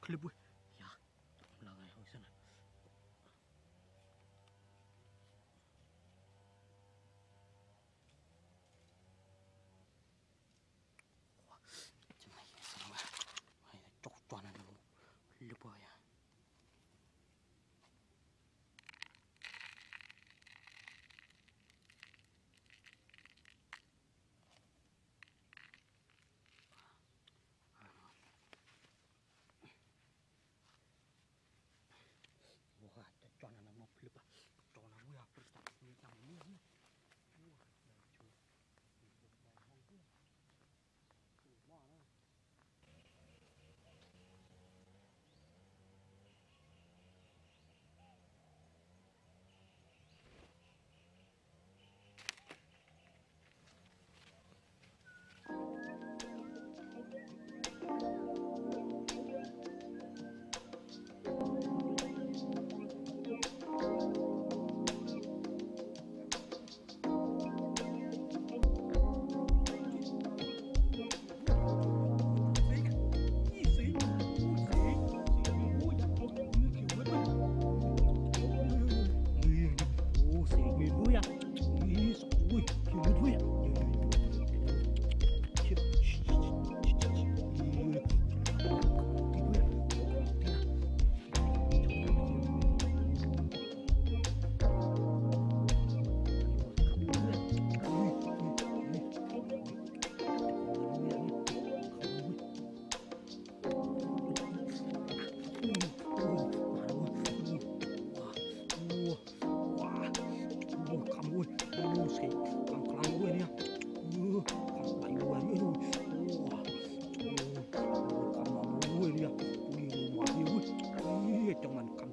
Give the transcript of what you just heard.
Clébouet.